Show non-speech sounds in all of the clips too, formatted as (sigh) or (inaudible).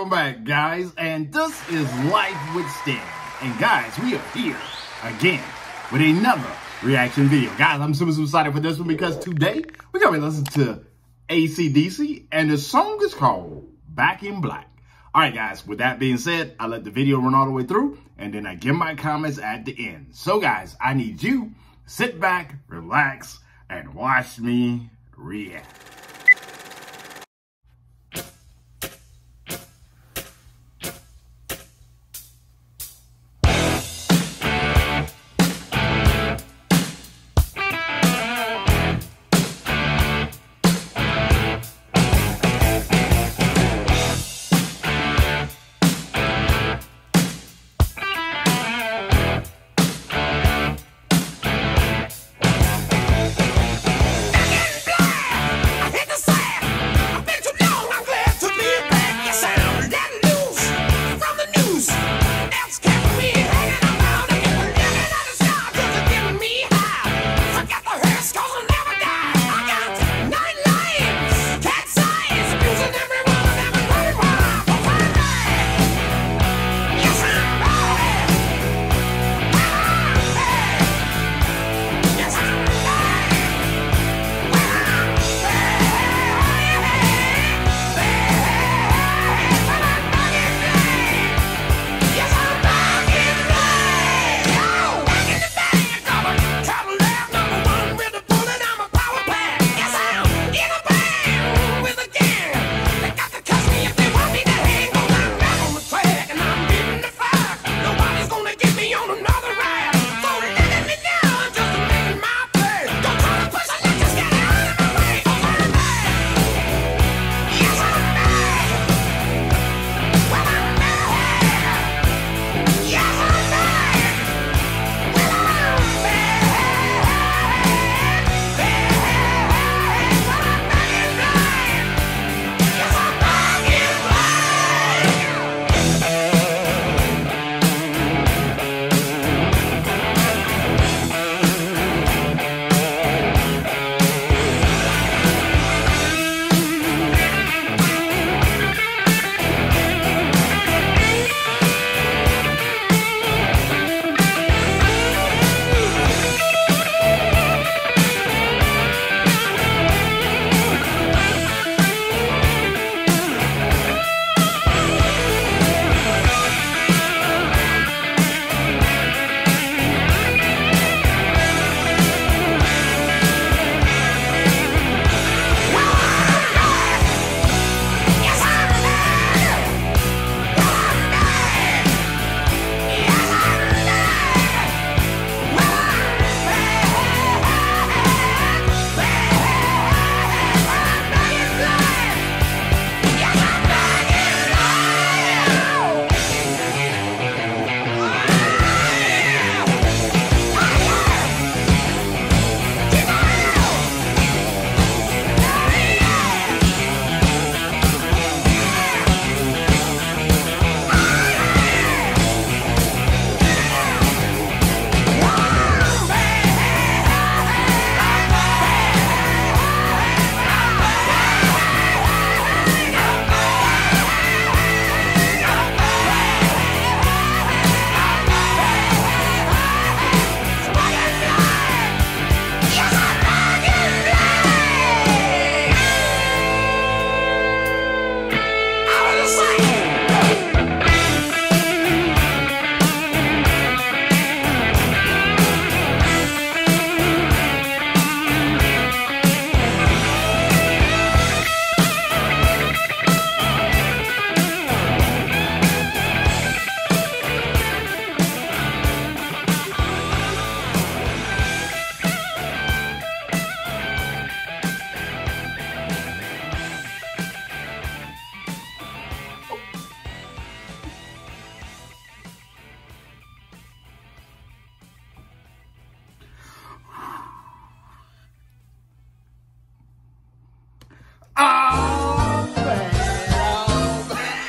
welcome back, guys. And this is Life with Stan. And guys, we are here again with another reaction video. Guys, I'm super, super excited for this one because today we're going to be listening to AC/DC and the song is called Back in Black. All right, guys, with that being said, I let the video run all the way through and then I give my comments at the end. So, guys, I need you sit back, relax, and watch me react.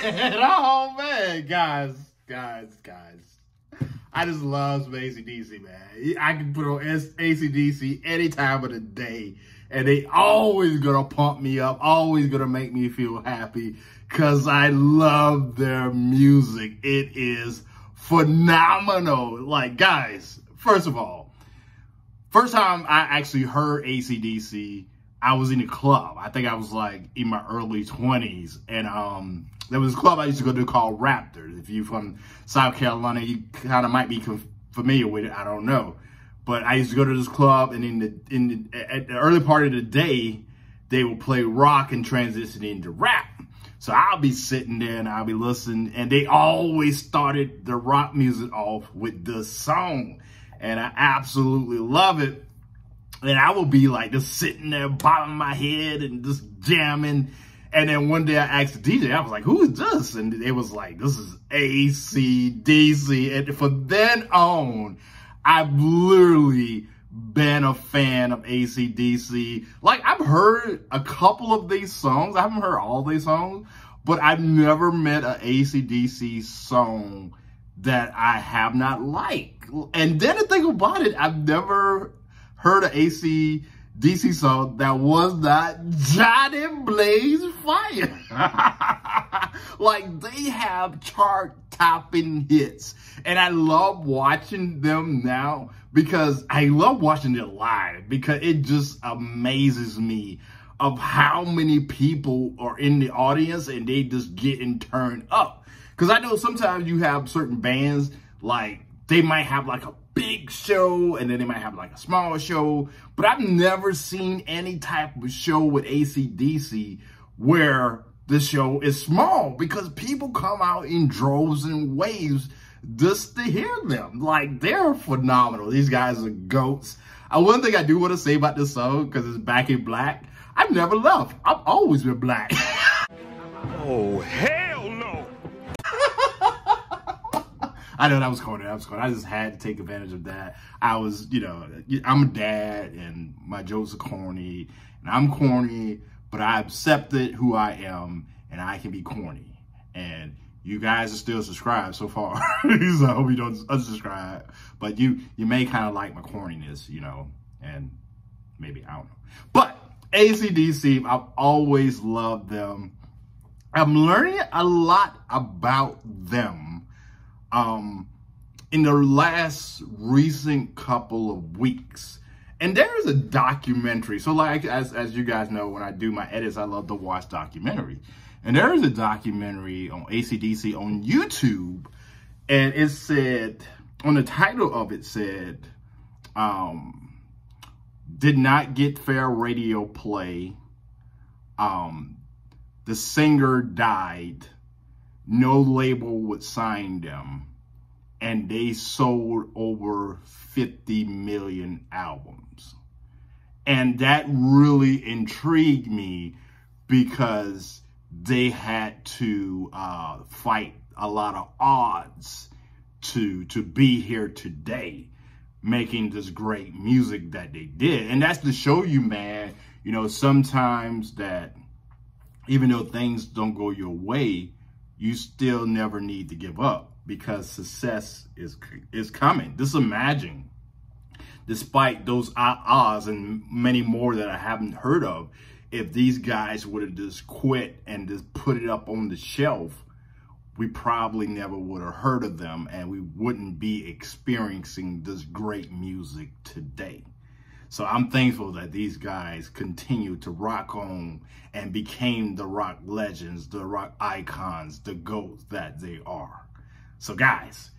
(laughs) oh man, guys, guys, guys. I just love some AC/DC, man. I can put on AC/DC any time of the day, and they always gonna pump me up, always gonna make me feel happy because I love their music. It is phenomenal. Like, guys, first of all, first time I actually heard ACDC, I was in a club. I think I was like in my early 20s. And um, there was a club I used to go to called Raptors. If you're from South Carolina, you kind of might be familiar with it. I don't know. But I used to go to this club, and in the in the, at the early part of the day, they would play rock and transition into rap. So I'll be sitting there and I'll be listening, and they always started the rock music off with the song, and I absolutely love it. And I will be like just sitting there bobbing my head and just jamming. And then one day I asked the DJ, I was like, who is this? And it was like, this is ACDC. And from then on, I've literally been a fan of ACDC. Like, I've heard a couple of these songs. I haven't heard all these songs, but I've never met an ACDC song that I have not liked. And then the thing about it, I've never heard an ACDC song that was not Johnny Blaze Fire. (laughs) like, they have chart topping hits. And I love watching them now because I love watching it live because it just amazes me of how many people are in the audience and they just getting turned up. Because I know sometimes you have certain bands, like they might have like a big show and then they might have like a small show, but I've never seen any type of show with ACDC where the show is small because people come out in droves and waves just to hear them. Like, they're phenomenal. These guys are goats. Uh, one thing I do want to say about this song, because it's back in black, I've never left. I've always been black. (laughs) oh, hell I know that was corny. That was corny. I just had to take advantage of that. I was, you know, I'm a dad and my jokes are corny and I'm corny, but I accepted who I am and I can be corny. And you guys are still subscribed so far. (laughs) so I hope you don't unsubscribe. But you you may kind of like my corniness, you know, and maybe I don't know. But ACDC, I've always loved them. I'm learning a lot about them um, in the last recent couple of weeks. And there is a documentary. So like, as, as you guys know, when I do my edits, I love to watch documentary. And there is a documentary on ACDC on YouTube. And it said, on the title of it said, um, did not get fair radio play. Um, the singer died. No label would sign them. And they sold over 50 million albums. And that really intrigued me because they had to uh, fight a lot of odds to to be here today making this great music that they did and that's to show you man you know sometimes that even though things don't go your way you still never need to give up because success is is coming just imagine despite those odds and many more that i haven't heard of if these guys would have just quit and just put it up on the shelf, we probably never would have heard of them and we wouldn't be experiencing this great music today. So I'm thankful that these guys continue to rock on and became the rock legends, the rock icons, the GOATs that they are. So guys,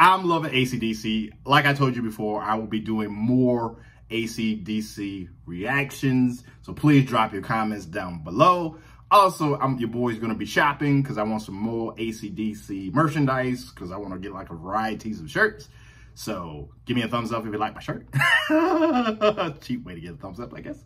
I'm loving ACDC. Like I told you before, I will be doing more ACDC reactions. So please drop your comments down below. Also, I'm your boy's gonna be shopping because I want some more ACDC merchandise because I want to get like a variety of shirts. So give me a thumbs up if you like my shirt. (laughs) Cheap way to get a thumbs up, I guess.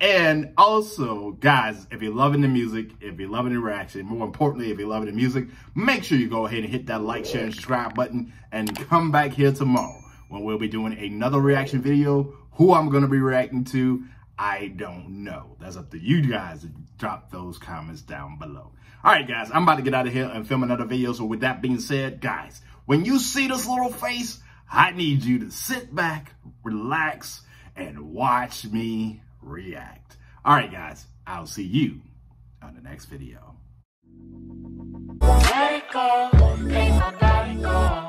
And also, guys, if you're loving the music, if you're loving the reaction, more importantly, if you're loving the music, make sure you go ahead and hit that like, share, and subscribe button and come back here tomorrow when we'll be doing another reaction video who I'm going to be reacting to, I don't know. That's up to you guys to drop those comments down below. All right, guys, I'm about to get out of here and film another video. So with that being said, guys, when you see this little face, I need you to sit back, relax, and watch me react. All right, guys, I'll see you on the next video. Let it go, go.